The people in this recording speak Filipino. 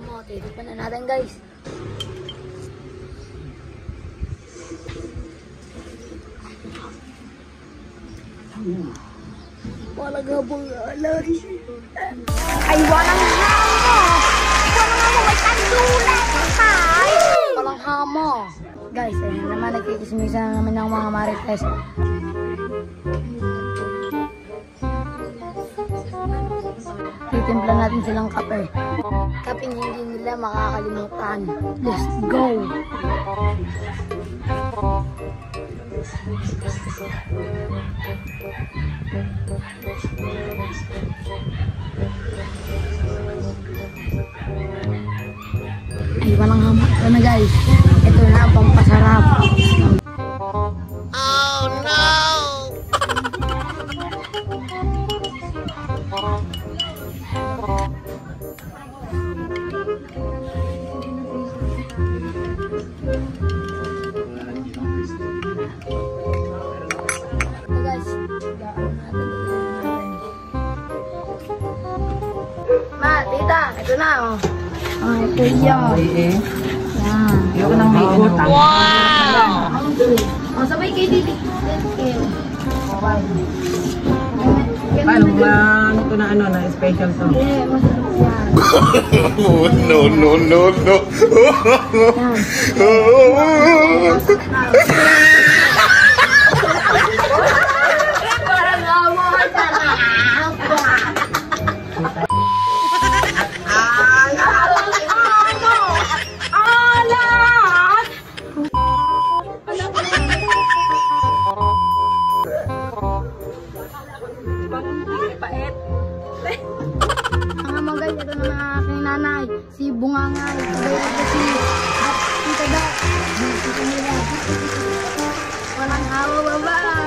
hamo. Titikman na natin guys. Walang habang alam. Ay, walang hamo! Walang hamo, may kandulan! Ay! Walang hamo. Guys, ayun na naman. Nagkikismisa na naman ng mga marites. Titimpla natin silang kape. Kaping hindi nila makakalimutan. Let's go! Ay, walang hama. Ito na guys. Ito na ang pampasarap. Ma, tita, ito na oh. Ah, ito yan. eh. Yan. Ayoko nang may utang. Oh, sabay kay Didi. Paano ba ito na ano na special to? Masarap yan. Oh, no, no, no, no. Mga mga guys, ito na mga aking nanay. Si Bungangay. Kaya ito si At Tita Da. Tita nila. Walang hawa baba.